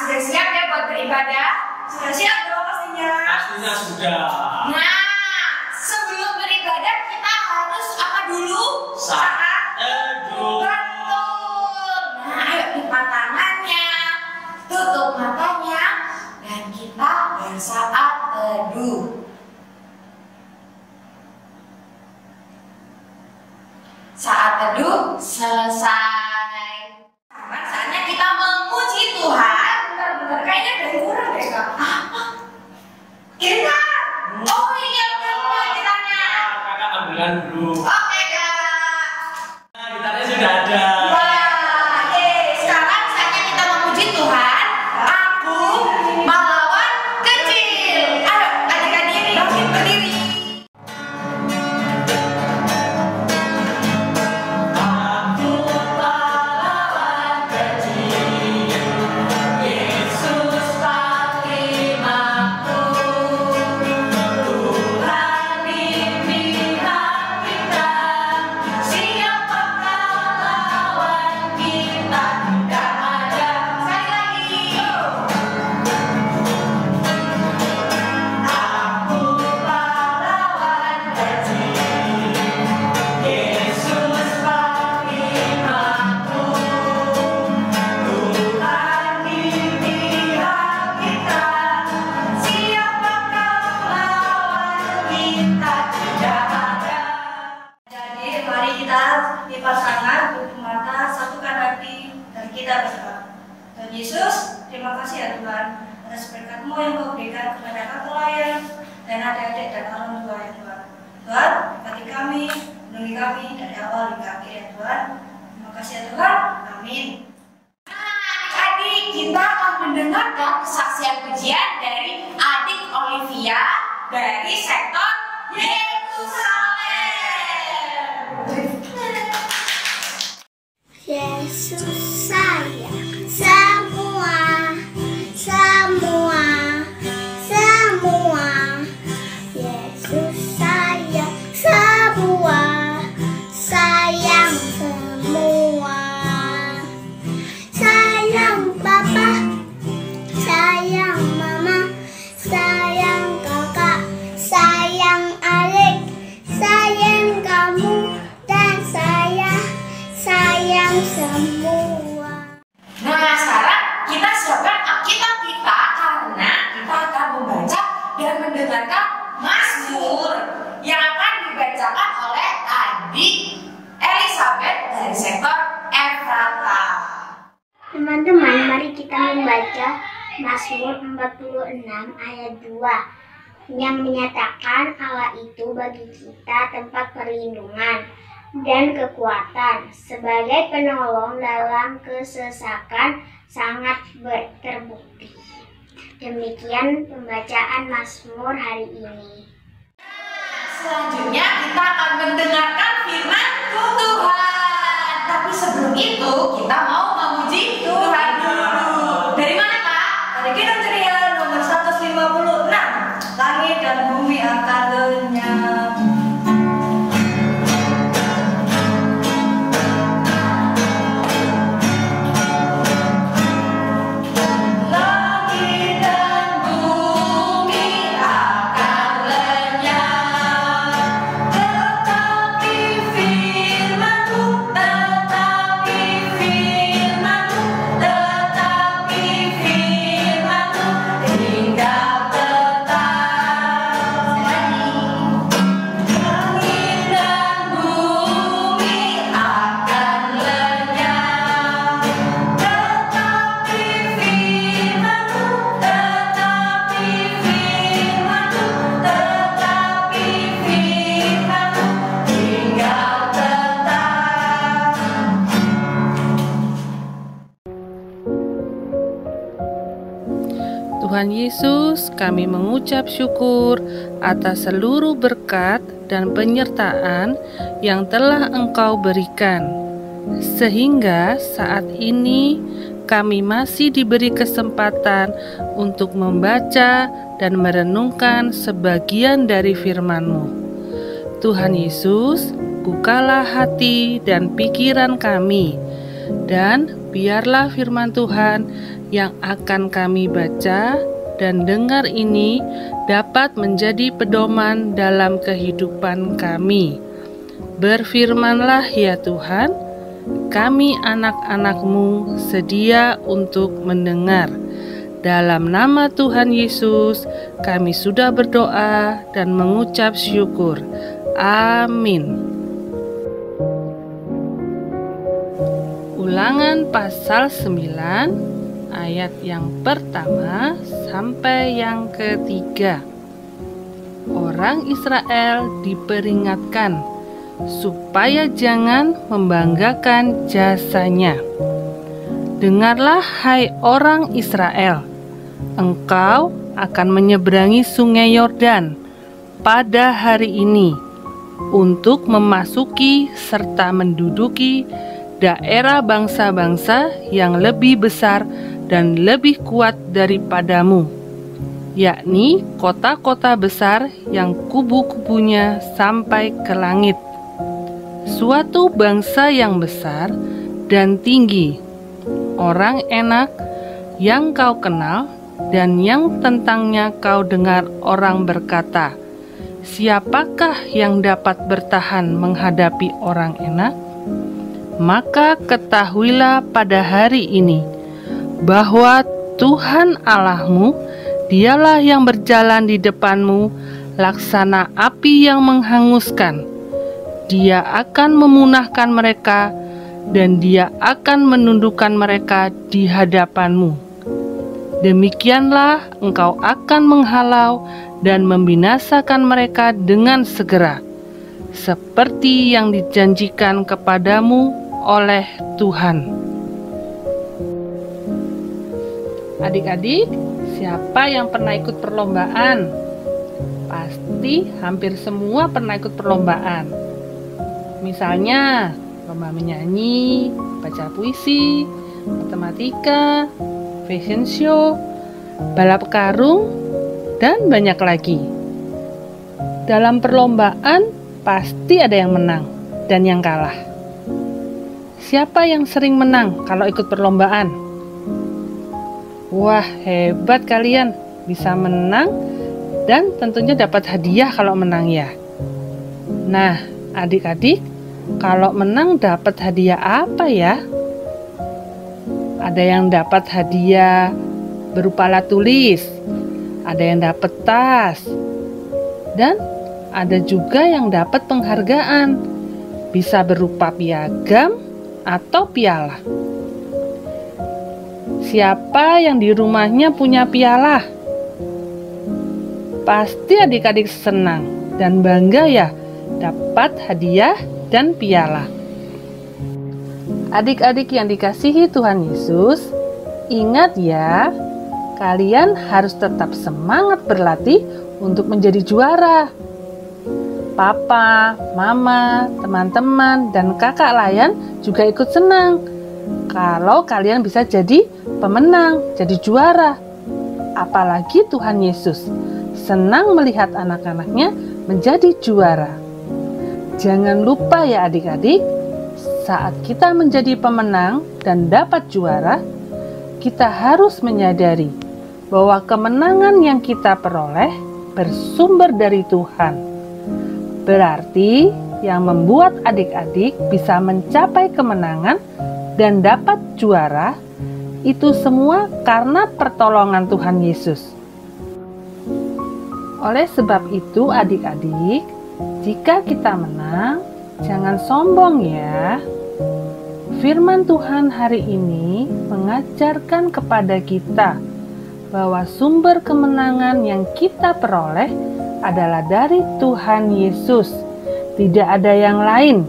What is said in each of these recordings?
Sudah siap ya buat beribadah? Sudah siap dong pastinya. Pastinya sudah. Nah, sebelum beribadah kita harus apa dulu? Saat teduh. Betul. Nah, ayo lipat tangannya, tutup matanya, dan kita bersaat teduh. Saat teduh selesai. berkat-Mu yang Kau berikan kepada kami pelayan dan adik-adik dan orang tua ya Tuhan. Tuhan, berkati kami, lindungi kami dari awal hingga akhir ya Tuhan. Terima kasih ya Tuhan. Amin. Adik-adik, kita akan mendengarkan kesaksian pujian dari adik Olivia dari sektor Yerusalem. Yesus ayat 2 yang menyatakan Allah itu bagi kita tempat perlindungan dan kekuatan sebagai penolong dalam kesesakan sangat terbukti. Demikian pembacaan Mazmur hari ini. Selanjutnya kita akan mendengarkan firman Tuhan. Tapi sebelum itu kita mau memuji Tuhan dan bumi akan lenyap. Yesus, kami mengucap syukur atas seluruh berkat dan penyertaan yang telah Engkau berikan, sehingga saat ini kami masih diberi kesempatan untuk membaca dan merenungkan sebagian dari firman-Mu. Tuhan Yesus, bukalah hati dan pikiran kami, dan biarlah firman Tuhan yang akan kami baca dan dengar ini dapat menjadi pedoman dalam kehidupan kami. Berfirmanlah ya Tuhan, kami anak-anakmu sedia untuk mendengar. Dalam nama Tuhan Yesus, kami sudah berdoa dan mengucap syukur. Amin. Ulangan pasal 9 ayat yang pertama sampai yang ketiga. Orang Israel diperingatkan supaya jangan membanggakan jasanya. Dengarlah, hai orang Israel, engkau akan menyeberangi Sungai Yordan pada hari ini untuk memasuki serta menduduki daerah bangsa-bangsa yang lebih besar dan lebih kuat daripadamu, yakni kota-kota besar yang kubu-kubunya sampai ke langit. Suatu bangsa yang besar dan tinggi, orang enak yang kau kenal dan yang tentangnya kau dengar orang berkata, Siapakah yang dapat bertahan menghadapi orang enak? Maka ketahuilah pada hari ini bahwa Tuhan Allahmu, dialah yang berjalan di depanmu, laksana api yang menghanguskan. Dia akan memunahkan mereka, dan Dia akan menundukkan mereka di hadapanmu. Demikianlah engkau akan menghalau dan membinasakan mereka dengan segera, seperti yang dijanjikan kepadamu oleh Tuhan. Adik-adik, siapa yang pernah ikut perlombaan? Pasti hampir semua pernah ikut perlombaan. Misalnya, lomba menyanyi, baca puisi, matematika, fashion show, balap karung, dan banyak lagi. Dalam perlombaan, pasti ada yang menang dan yang kalah. Siapa yang sering menang kalau ikut perlombaan? Wah, hebat kalian bisa menang dan tentunya dapat hadiah kalau menang ya. Nah, adik-adik, kalau menang dapat hadiah apa ya? Ada yang dapat hadiah berupa alat tulis, ada yang dapat tas, dan ada juga yang dapat penghargaan, bisa berupa piagam atau piala. Siapa yang di rumahnya punya piala? Pasti adik-adik senang dan bangga ya dapat hadiah dan piala. Adik-adik yang dikasihi Tuhan Yesus, ingat ya, kalian harus tetap semangat berlatih untuk menjadi juara. Papa, mama, teman-teman, dan kakak layan juga ikut senang kalau kalian bisa jadi pemenang, jadi juara. Apalagi Tuhan Yesus senang melihat anak-anaknya menjadi juara. Jangan lupa ya adik-adik, saat kita menjadi pemenang dan dapat juara, kita harus menyadari bahwa kemenangan yang kita peroleh bersumber dari Tuhan. Berarti yang membuat adik-adik bisa mencapai kemenangan dan dapat juara itu semua karena pertolongan Tuhan Yesus. Oleh sebab itu, adik-adik, jika kita menang, jangan sombong ya. Firman Tuhan hari ini mengajarkan kepada kita bahwa sumber kemenangan yang kita peroleh adalah dari Tuhan Yesus, tidak ada yang lain,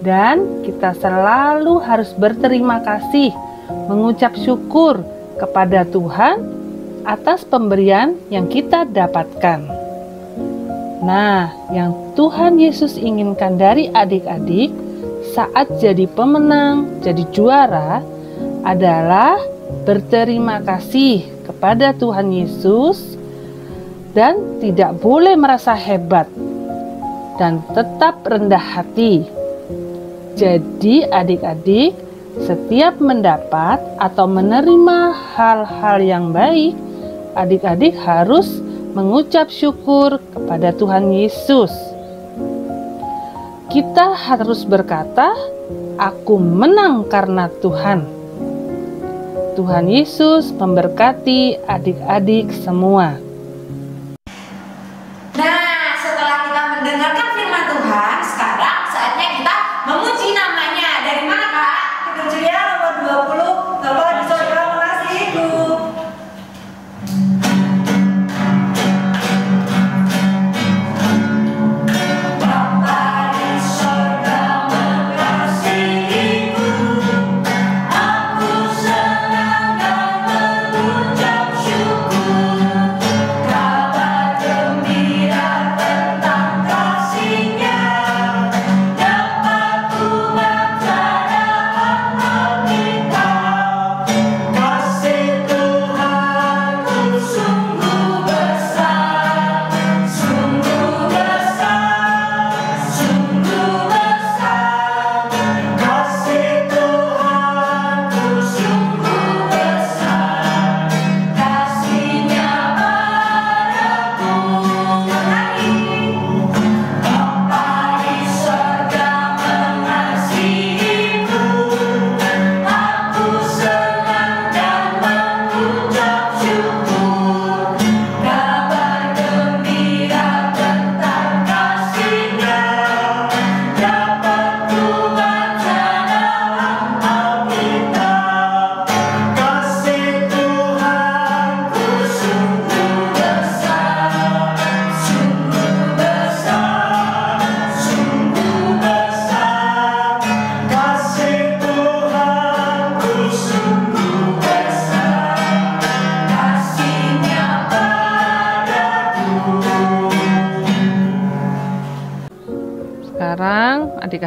dan kita selalu harus berterima kasih mengucap syukur kepada Tuhan atas pemberian yang kita dapatkan. Nah, yang Tuhan Yesus inginkan dari adik-adik saat jadi pemenang, jadi juara adalah berterima kasih kepada Tuhan Yesus dan tidak boleh merasa hebat dan tetap rendah hati. Jadi, adik-adik, setiap mendapat atau menerima hal-hal yang baik, adik-adik harus mengucap syukur kepada Tuhan Yesus. Kita harus berkata, "Aku menang karena Tuhan." Tuhan Yesus memberkati adik-adik semua.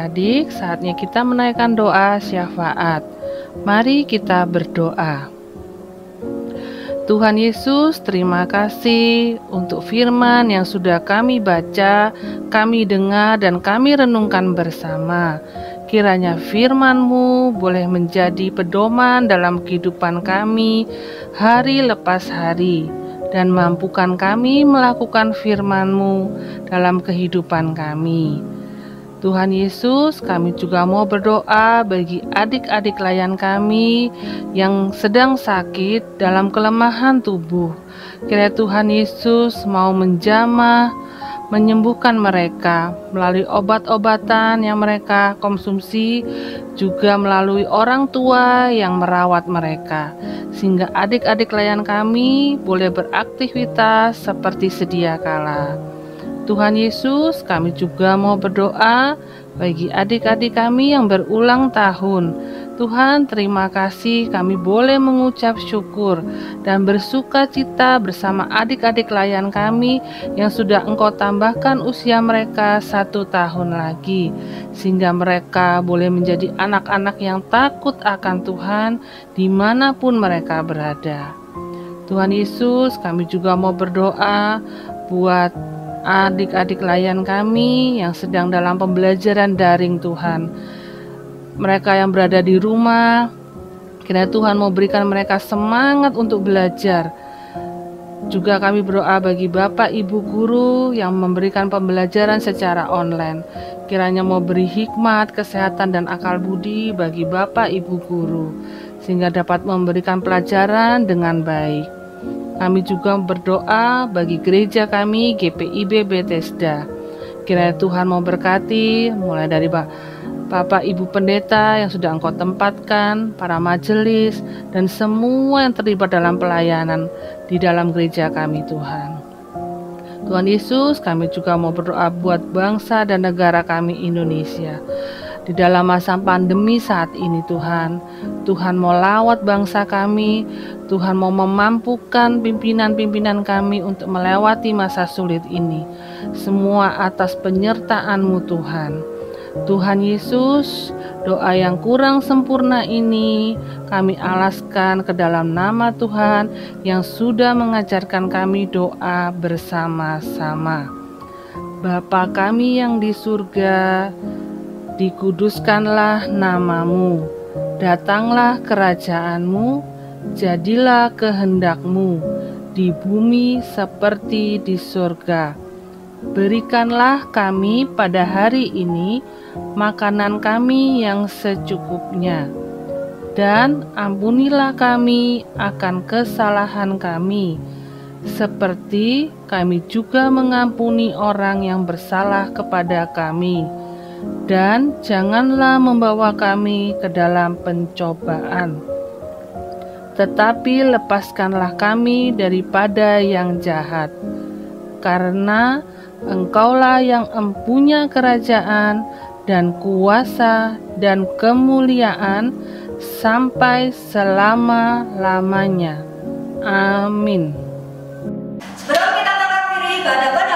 Adik-adik, saatnya kita menaikkan doa syafaat. Mari kita berdoa. Tuhan Yesus, terima kasih untuk firman yang sudah kami baca, kami dengar, dan kami renungkan bersama. Kiranya firman-Mu boleh menjadi pedoman dalam kehidupan kami hari lepas hari dan mampukan kami melakukan firman-Mu dalam kehidupan kami. Tuhan Yesus, kami juga mau berdoa bagi adik-adik layan kami yang sedang sakit dalam kelemahan tubuh. Kiranya Tuhan Yesus mau menjamah, menyembuhkan mereka melalui obat-obatan yang mereka konsumsi, juga melalui orang tua yang merawat mereka, sehingga adik-adik layan kami boleh beraktivitas seperti sedia kala. Tuhan Yesus, kami juga mau berdoa bagi adik-adik kami yang berulang tahun. Tuhan, terima kasih kami boleh mengucap syukur dan bersuka cita bersama adik-adik layan kami yang sudah Engkau tambahkan usia mereka satu tahun lagi, sehingga mereka boleh menjadi anak-anak yang takut akan Tuhan di mana pun mereka berada. Tuhan Yesus, kami juga mau berdoa buat adik-adik layan kami yang sedang dalam pembelajaran daring Tuhan. Mereka yang berada di rumah, kiranya Tuhan mau berikan mereka semangat untuk belajar. Juga kami berdoa bagi Bapak Ibu guru yang memberikan pembelajaran secara online. Kiranya mau beri hikmat, kesehatan, dan akal budi bagi Bapak Ibu guru, sehingga dapat memberikan pelajaran dengan baik. Kami juga berdoa bagi gereja kami GPIB Bethesda. Kiranya Tuhan mau berkati mulai dari Bapak Ibu Pendeta yang sudah Engkau tempatkan, para majelis, dan semua yang terlibat dalam pelayanan di dalam gereja kami Tuhan. Tuhan Yesus, kami juga mau berdoa buat bangsa dan negara kami Indonesia. Di dalam masa pandemi saat ini Tuhan. Tuhan mau lawat bangsa kami, Tuhan mau memampukan pimpinan-pimpinan kami untuk melewati masa sulit ini. Semua atas penyertaan-Mu Tuhan. Tuhan Yesus, doa yang kurang sempurna ini kami alaskan ke dalam nama Tuhan yang sudah mengajarkan kami doa bersama-sama. Bapa kami yang di surga, dikuduskanlah namamu, datanglah kerajaanmu, jadilah kehendakmu di bumi seperti di surga. Berikanlah kami pada hari ini makanan kami yang secukupnya, dan ampunilah kami akan kesalahan kami, seperti kami juga mengampuni orang yang bersalah kepada kami. Dan janganlah membawa kami ke dalam pencobaan, tetapi lepaskanlah kami daripada yang jahat, karena Engkaulah yang empunya kerajaan dan kuasa dan kemuliaan sampai selama-lamanya. Amin. Sebelum kita ibadah pada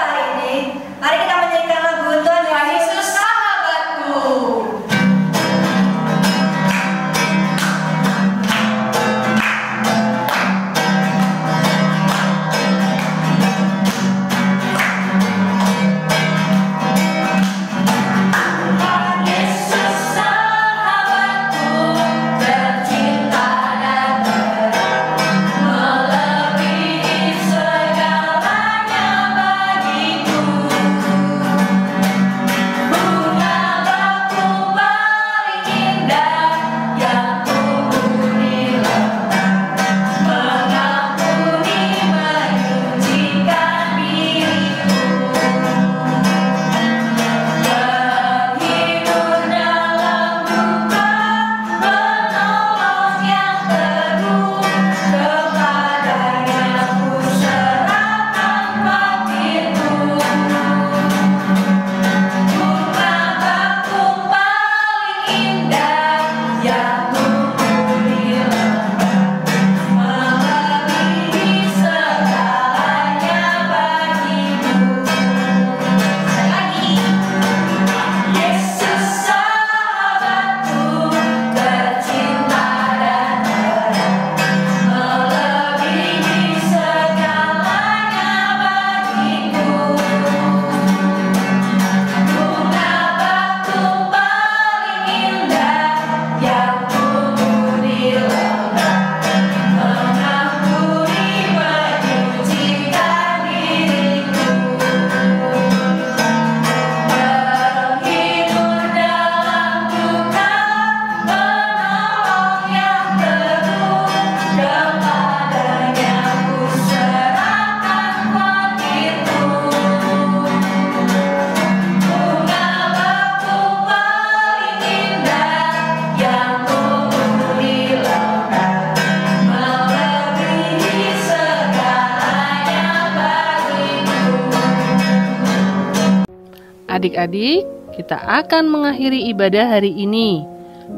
Adik-adik, kita akan mengakhiri ibadah hari ini.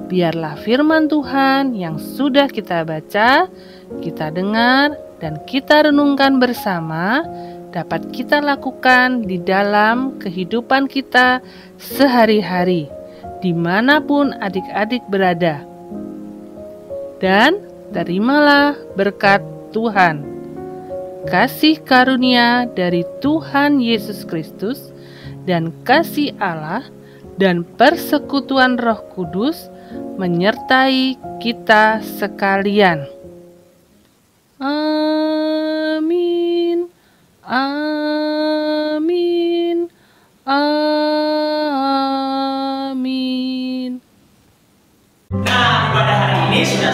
Biarlah firman Tuhan yang sudah kita baca, kita dengar, dan kita renungkan bersama dapat kita lakukan di dalam kehidupan kita sehari-hari, di mana pun adik-adik berada. Dan terimalah berkat Tuhan. Kasih karunia dari Tuhan Yesus Kristus dan kasih Allah dan persekutuan Roh Kudus menyertai kita sekalian. Amin. Amin. Amin. Nah, pada hari ini sudah